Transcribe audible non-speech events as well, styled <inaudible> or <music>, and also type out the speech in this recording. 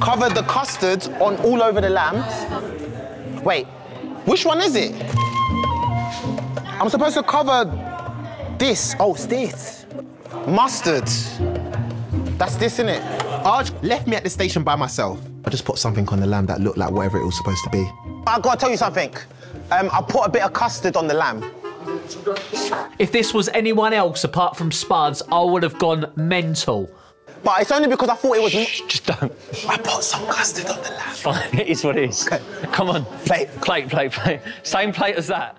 covered the custard on all over the lamb. Wait, which one is it? I'm supposed to cover this. Oh, it's this. Mustard. That's this, isn't it? Arch left me at the station by myself. I just put something on the lamb that looked like whatever it was supposed to be. I gotta tell you something. Um, I put a bit of custard on the lamb. If this was anyone else apart from Spuddz, I would have gone mental. But it's only because I thought it was. Just don't. I put some custard on the lamb. Fine, <laughs> it is what it is. Come on. Plate. Plate, plate, plate. Same plate as that.